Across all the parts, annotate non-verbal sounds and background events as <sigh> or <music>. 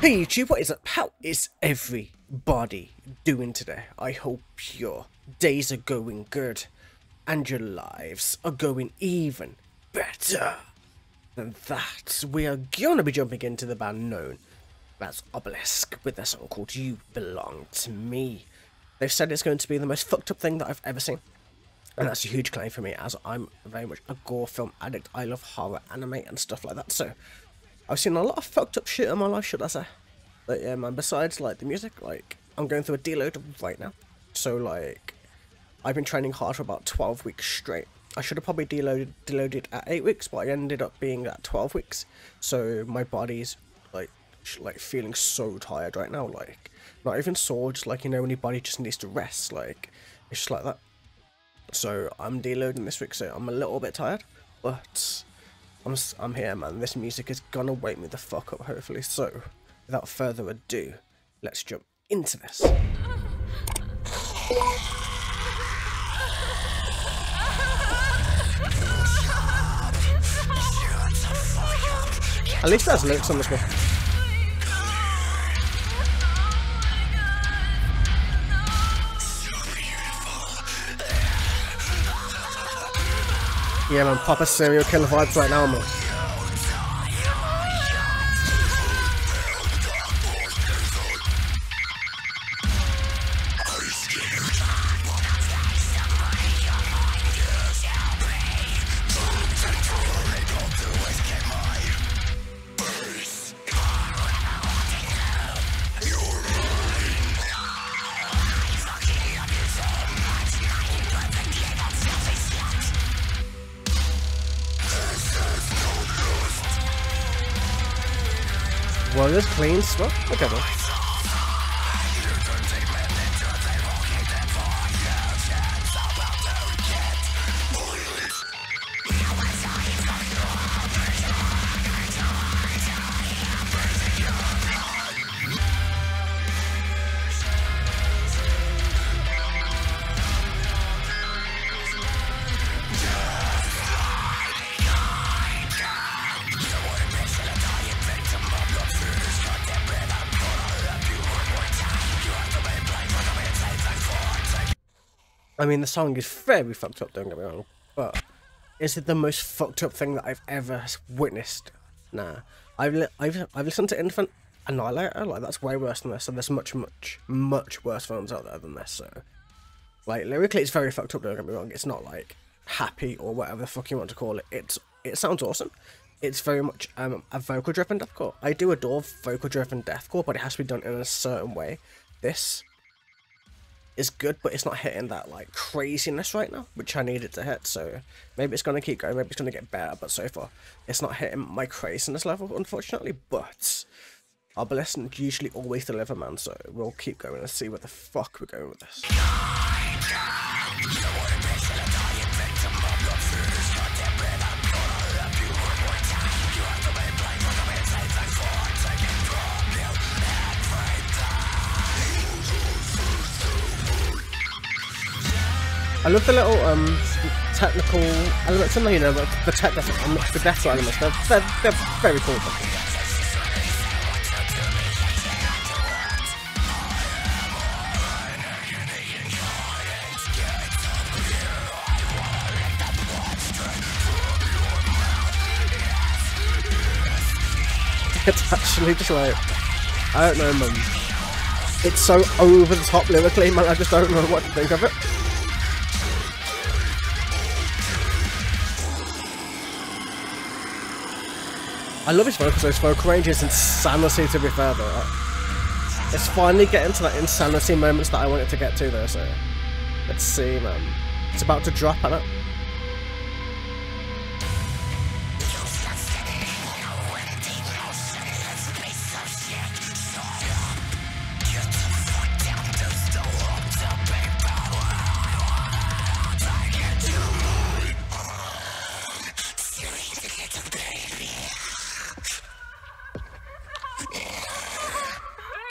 Hey YouTube, what is up? How is everybody doing today? I hope your days are going good and your lives are going even better than that. We are gonna be jumping into the band known as Obelisk with their song called You Belong to Me. They've said it's going to be the most fucked up thing that I've ever seen. And that's a huge claim for me as I'm very much a gore film addict. I love horror, anime and stuff like that. So I've seen a lot of fucked up shit in my life, should I say. But yeah, man, besides, like, the music, like, I'm going through a deload right now. So, like, I've been training hard for about 12 weeks straight. I should have probably deloaded, deloaded at 8 weeks, but I ended up being at 12 weeks. So, my body's, like, like, feeling so tired right now. Like, not even sore, just like, you know, when your body just needs to rest. Like, it's just like that. So, I'm deloading this week, so I'm a little bit tired. But I'm, I'm here, man. This music is gonna wake me the fuck up, hopefully. So, without further ado, let's jump into this. <laughs> At least there's lyrics on this one. Yeah, man, proper serial killer vibes right now, man. Well, this clean stuff. Look at. I mean, the song is very fucked up, don't get me wrong, but is it the most fucked up thing that I've ever witnessed? Nah. I've, li I've, I've listened to Infant Annihilator, like, that's way worse than this, and there's much, much, much worse films out there than this, so. Like, lyrically, it's very fucked up, don't get me wrong, it's not, like, happy or whatever the fuck you want to call it. It's It sounds awesome. It's very much um, a vocal-driven deathcore. I do adore vocal-driven deathcore, but it has to be done in a certain way. This is good, but it's not hitting that like craziness right now, which I need it to hit. So maybe it's gonna keep going, maybe it's gonna get better, but so far it's not hitting my craziness level, unfortunately. But Obelisk usually always deliver, man. So we'll keep going and see where the fuck we're going with this. I love the little um technical elements in there, you know, the, the technical, the death elements. They're, they're, they're very cool. <laughs> It's actually just like, I don't know, man. It's so over the top lyrically, man. I just don't know what to think of it. I love his vocals, his vocal range is insanity to be fair though. It's finally getting to that insanity moments that I wanted to get to though, so let's see man. It's about to drop, I know.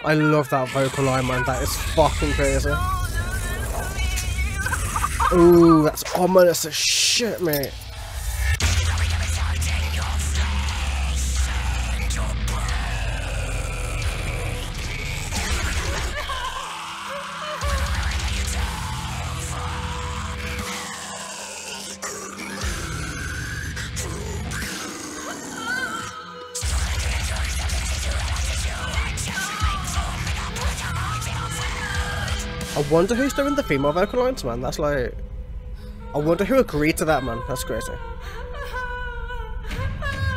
I love that vocal line, man. That is fucking crazy. Ooh, that's ominous as shit, mate. I wonder who's doing the female vocal lines, man. That's like... I wonder who agreed to that, man. That's crazy.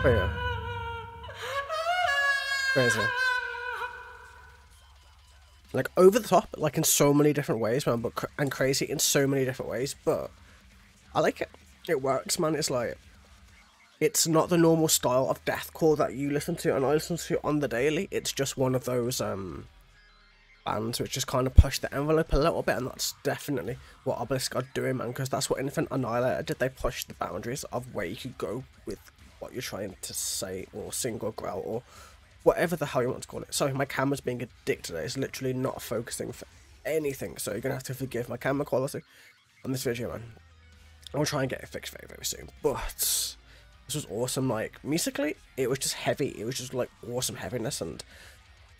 But yeah. Crazy. Like, over the top, like in so many different ways, man, but and crazy in so many different ways, but I like it. It works, man. It's like... It's not the normal style of deathcore that you listen to and I listen to on the daily. It's just one of those, um bands which just kind of push the envelope a little bit, and that's definitely what Obelisk are doing, man, because that's what Infant Annihilator did. They pushed the boundaries of where you could go with what you're trying to say, or sing, or growl, or whatever the hell you want to call it. Sorry, my camera's being a dick today. It's literally not focusing for anything, so you're to have to forgive my camera quality on this video, man. I'll try and get it fixed very, very soon, but this was awesome. Like, musically, it was just heavy. It was just, like, awesome heaviness, and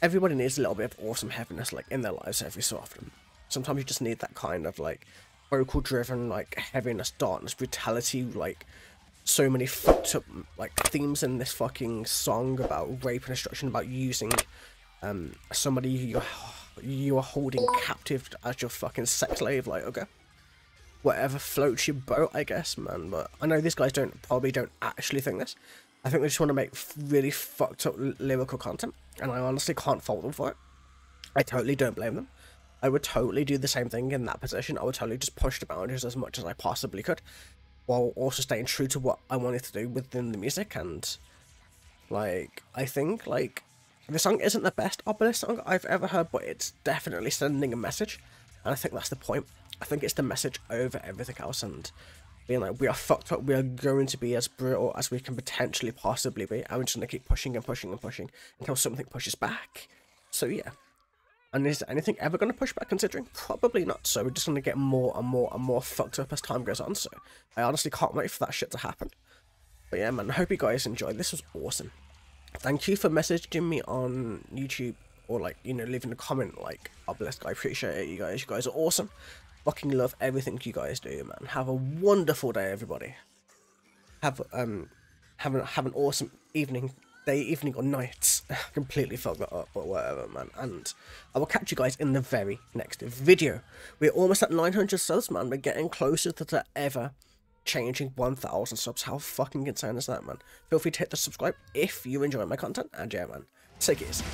everybody needs a little bit of awesome heaviness like in their lives every so often. Sometimes you just need that kind of like vocal driven like heaviness, darkness, brutality, like so many fucked up like themes in this fucking song about rape and destruction, about using um somebody you you are holding captive as your fucking sex slave, like okay. Whatever floats your boat, I guess, man. But I know these guys don't probably don't actually think this. I think they just want to make really fucked up lyrical content and I honestly can't fault them for it. I totally don't blame them. I would totally do the same thing in that position. I would totally just push the boundaries as much as I possibly could, while also staying true to what I wanted to do within the music. And like, I think like the song isn't the best Obelisk song I've ever heard, but it's definitely sending a message, and I think that's the point. I think it's the message over everything else, and being like, we are fucked up, we are going to be as brutal as we can potentially possibly be, we're just gonna keep pushing and pushing and pushing until something pushes back. So yeah. And is anything ever going to push back considering? Probably not, so we're just going to get more and more and more fucked up as time goes on, so I honestly can't wait for that shit to happen. But yeah, man, I hope you guys enjoyed. This was awesome. Thank you for messaging me on YouTube or like, you know, leaving a comment like, Obelisk, I appreciate it, you guys. You guys are awesome. Fucking love everything you guys do, man. Have a wonderful day, everybody. Have um, have an have an awesome evening, day, evening, or night. <laughs> Completely fucked that up, but whatever, man. And I will catch you guys in the very next video. We're almost at 900 subs, man. We're getting closer to the ever changing 1,000 subs. How fucking insane is that, man? Feel free to hit the subscribe if you enjoy my content. And yeah, man, take it easy.